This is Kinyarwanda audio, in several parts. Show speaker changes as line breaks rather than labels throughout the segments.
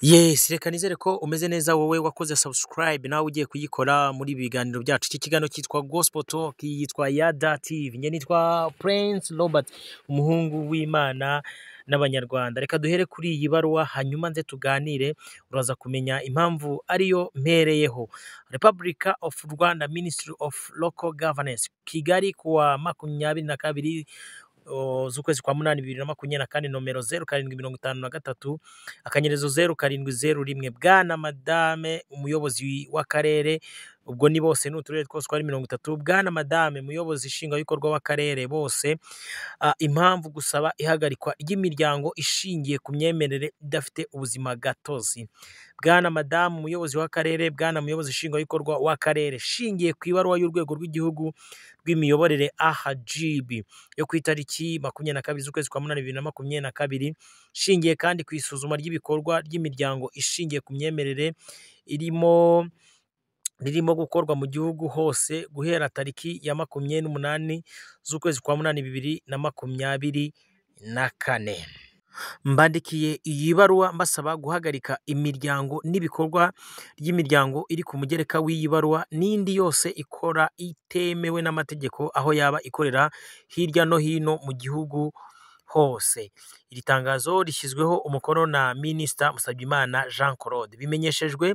Yes reka nizere ko umeze neza wowe wakoze subscribe nawe ugiye kuyikora muri ibi biganiro byacu. Iki kiganiro cyitwa gospel talk yitwa yada tv njye nitwa prince robert umuhungu w'imana n'abanyarwanda. Reka duhere kuri iyi baruwa hanyuma nze tuganire uraza kumenya impamvu ariyo mpereyeho. Republica of rwanda ministry of local governance kigali kuwa makumyabiri na kabiri z'ukwezi kwa munani bibiri na makumyabiri na kane nomero zeru karindwi mirongo itanu na gatatu akanyerezo zeru karindwi zeru rimwe bwana madame umuyobozi w'akarere ubwo ni bose ni uturere twose uko ari mirongo itatu. Bwana madame muyobozi nshingwabikorwa w'akarere bose ah, impamvu gusaba ihagarikwa ry'imiryango ishingiye ku myemerere idafite ubuzima gatozi. Bwana madamu umuyobozi w'akarere bwana muyobozi nshingwabikorwa w'akarere shingiye ku ibaruwa y'urwego rw'igihugu rw'imiyoborere ahgb yo ku itariki makumyabiri na kabiri z'ukwezi kwa munani bibiri na makumyabiri na kabiri shingiye kandi ku isuzuma ry'ibikorwa ry'imiryango ishingiye ku myemerere irimo ririmo gukorwa mu gihugu hose guhera tariki ya makumyabiri n'umunani z'ukwezi kwa munani bibiri na makumyabiri na kane. Mbandikiye iyi baruwa mbasaba guhagarika imiryango n'ibikorwa ry'imiryango iri ku mugereka w'iyi baruwa n'indi yose ikora itemewe n'amategeko aho yaba ikorera hirya no hino mu gihugu hose. Iri tangazo rishyizweho umukono na minisita musabyimana jean claude. Bimenyeshejwe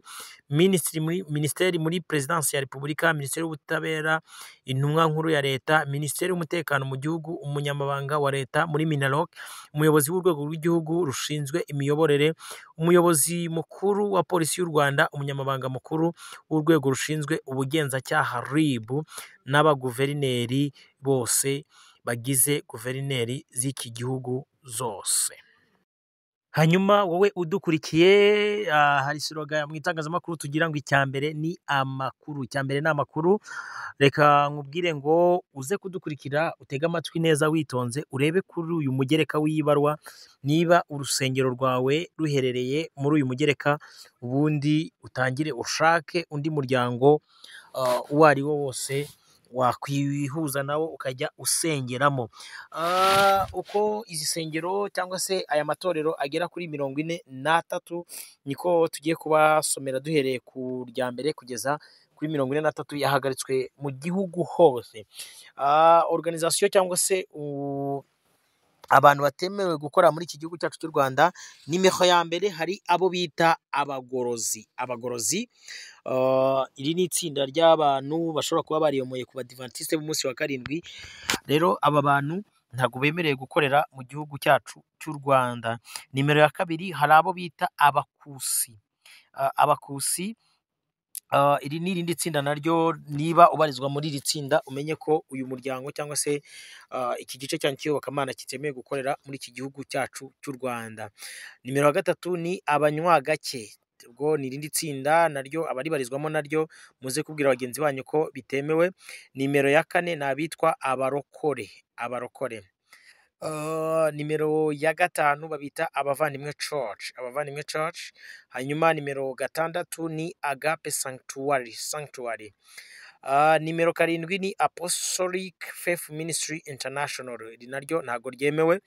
minisiteri muri perezidansi ya repubulika minisiteri y'ubutabera intumwa nkuru ya leta minisiteri y'umutekano mu gihugu umunyamabanga wa leta muri minaloc umuyobozi w'urwego rw'igihugu rushinzwe imiyoborere umuyobozi mukuru wa polisi y'u rwanda umunyamabanga mukuru w'urwego rushinzwe ubugenzacyaha rib n'abaguverineri bose bagize guverineri z'iki gihugu zose. Hanyuma wowe udukurikiye ah, hari siroga mu itangazamakuru tugira ngo icya mbere ni amakuru. Icya mbere ni amakuru. Reka nkubwire ngo uze kudukurikira utege amatwi neza witonze urebe kuri uyu mugereka w'ibarwa niba urusengero rwawe ruherereye muri uyu mugereka ubundi utangire ushake undi muryango ah, uwo ari wo wose wakwihuza nawo ukajya usengeramo. Ah, uko izi sengero cyangwa se aya matorero agera kuri mirongo ine n'atatu niko tugiye kubasomera duhereye ku rya mbere kugeza kuri mirongo ine n'atatu yahagaritswe mu gihugu hose. Ah, organization cyangwa se abantu batemewe gukora muri iki gihugu cyacu cy'u rwanda nimero ya mbere hari abo bita abagorozi. Abagorozi ah, iri ni itsinda ry'abantu bashobora kuba bariyomoye ku badivantiste b'umunsi wa karindwi. Rero aba bantu ntabwo bemerewe gukorera mu gihugu cyacu cy'u rwanda. Nimero ya kabiri hari abo bita abakusi. Ah, abakusi iri ni irindi tsinda naryo niba ubarizwa muri iri tsinda umenye ko uyu muryango cyangwa se ah, iki gice cyanyu cy'iyobokamana kitemewe gukorera muri iki gihugu cyacu cy'u rwanda. Nimero ya gatatu ni abanywagake. Ubwo ni irindi tsinda naryo abaribarizwamo naryo muze kubwira bagenzi banyu ko bitemewe. Nimero ya kane ni abitwa abarokore. Abarokore. Nimero ya gatanu babita abavandimwe church. Abavandimwe church hanyuma nimero gatandatu ni agape sanctuary sanctuary. Nimero karindwi ni apostolic faith ministry international. Iri naryo ntabwo ryemewe.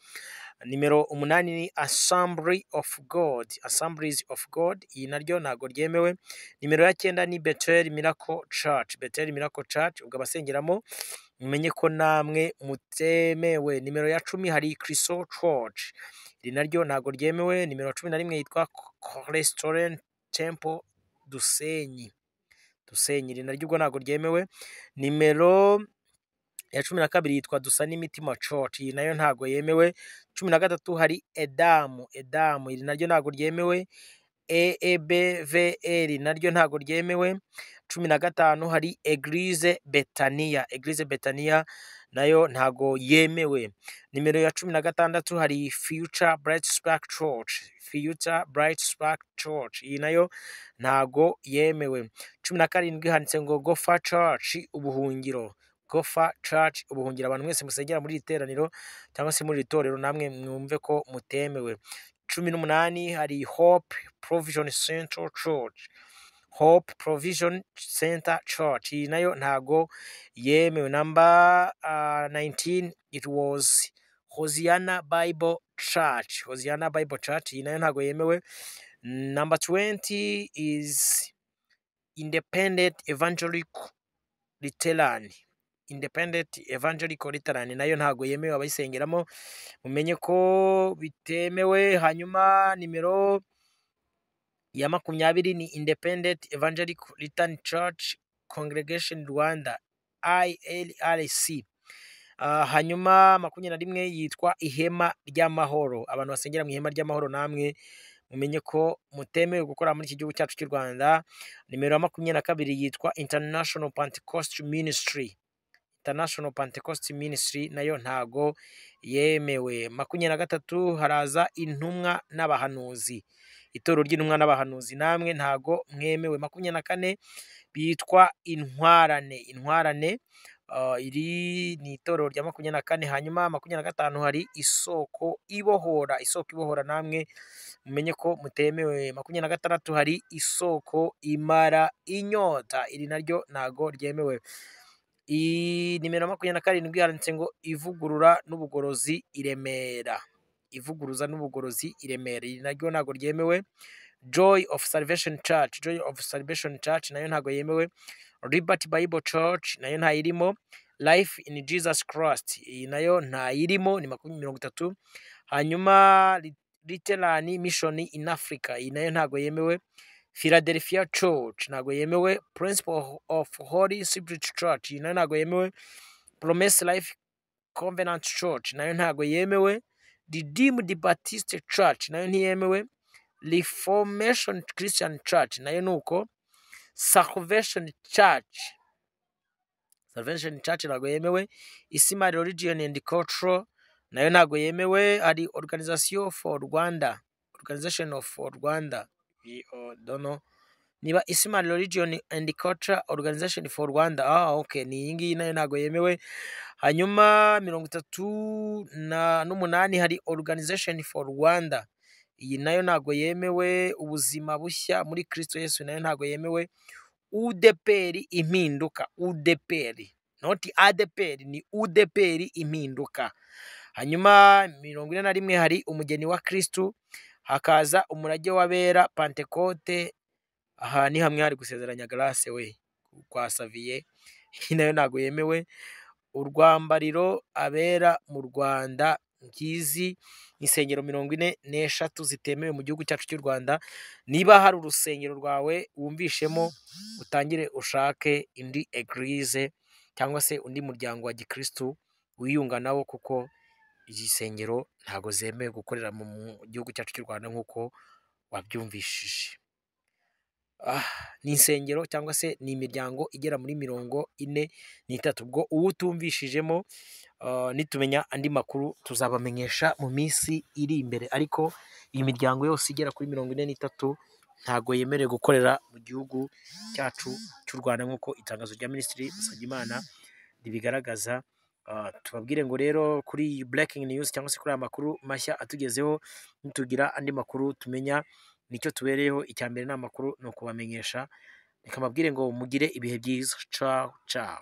Nimero umunani ni assembly of god assemblies of god. Iyi naryo ntabwo ryemewe. Nimero ya cyenda ni betel miracle church betel miracle church ubwo abasengeramo mumenye ko namwe mutemewe. Nimero ya cumi hari criso church. Iri naryo ntabwo ryemewe. Nimero cumi na rimwe yitwa restaurant temple dusenyi. Dusenyi iri naryo ubwo ntabwo ryemewe. Nimero ya cumi na kabiri yitwa dusa n'imitima church. Iyi na yo ntabwo yemewe. Cumi na gatatu hari edamu. Edamu iri naryo ntabwo ryemewe. Eebvr naryo ntabwo ryemewe. Cumi na gatanu hari eglise betania eglise betania na yo ntago yemewe. Nimero ya cumi na gatandatu hari future bright spark church. Future bright spark church iyi na yo ntago yemewe. Cumi na karindwi handitse ngo gofa church ubuhungiro. Gofa church ubuhungiro. Abantu mwese musengera muri iri teraniro cyangwa se muri iri torero namwe mwumve ko mutemewe. Cumi n'umunani hari hope provision central church. Hope provision center church. Iyi nayo ntago yemewe. Namba uh, 19 it was hosiana bible church. Hosiana bible church iyi nayo ntago yemewe. Number 20 is independent evangelical lutheran independent evangelical lutheran na yo ntago yemewe abayisengeramo mumenye ko bitemewe hanyuma nimero ya makumyabiri ni independent evangelical lutheran church congregation rwanda ilrc Ah, hanyuma makumyabiri na rimwe yitwa ihema ry'amahoro. Abantu basengera mu ihema ry'amahoro namwe mumenye ko mutemewe gukora muri iki gihugu cyacu cy'u rwanda. Nimero ya makumyabiri na kabiri yitwa international pentecost ministry. International pentecost ministry na yo ntago yemewe. Makumyabiri na gatatu haraza intumwa n'abahanuzi. Itorero ry'intumwa n'abahanuzi namwe ntago mwemewe. Makumyabiri na kane bitwa intwarane. Intwarane Uh, iri ni itorero rya makumyabiri na kane. Hanyuma makumyabiri na gatanu hari isoko ibohora. Isoko ibohora namwe mumenye ko mutemewe. Makumyabiri na gatandatu hari isoko imara inyota. Iri naryo ntago ryemewe. Nimero makumyabiri na karindwi handitse ngo ivugurura n'ubugorozi i Remera ivuguruza n'ubugorozi i Remera. Iri naryo ntago ryemewe. Joy of salvation church. Joy of salvation church na yo ntago yemewe. Liberty bible church na yo ntayirimo. Life in jesus christ. Iyi na yo ntayirimo ni makumyabiri mirongo itatu. Hanyuma literani mission in africa. Iyi na yo ntago yemewe. Philadelphia church. Ntago yemewe. Principle of holy spirit church. Nayo ntago yemewe. Promise life covenant church. Nayo ntago yemewe. Redeemed baptist church. Nayo ntiyemewe. Reformation christian church. Nayo ni uko. Salvation church. Salvation church ntago yemewe. Isimari religion and cultural. Nayo ntago yemewe. Hari organization for rwanda. Organization for rwanda. Know. niba isimari religion and culture organization for rwanda ah okay ni iyi ngiyi na yo ntago yemewe. Hanyuma mirongo itatu na n'umunani hari organization for rwanda. Iyi na yo ntago yemewe ubuzima bushya muri kristo yesu na yo ntago yemewe. Udeperi impinduka udeperi noti adeperi ni udeperi impinduka hanyuma mirongo ine na rimwe hari umugeni wa kristu hakaza umurage w'abera pantekote aha ni hamwe hari gusezeranya garase we kwa saviye na yo ntago yemewe. Urwambariro abera mu rwanda ngizi insengero mirongo ine n'eshatu zitemewe mu gihugu cyacu cy'u rwanda. Niba hari urusengero rwawe wumvishemo utangire ushake indi eglise cyangwa se undi muryango wa gikristu wiyunga nawo kuko izi nsengero ntago zemewe gukorera mu gihugu cyacu cy'u rwanda nk'uko wabyumvishije. Ah, ni insengero cyangwa se ni imiryango igera muri mirongo ine n'itatu. Ubwo uwo utumvishijemo ah, nitumenya andi makuru tuzabamenyesha mu minsi iri imbere. Ariko iyi miryango yose igera kuri mirongo ine n'itatu ntago yemerewe gukorera mu gihugu cyacu cy'u rwanda nk'uko itangazo rya minisitiri Musabyimana ribigaragaza. Tubabwire ngo rero kuri iyi breaking news cyangwa se kuri aya makuru mashya atugezeho nitugira andi makuru tumenya ni cyo tubereyeho. Icya mbere ni amakuru ni ukubamenyesha. Reka mbabwire ngo mugire ibihe byiza. Ciao ciao.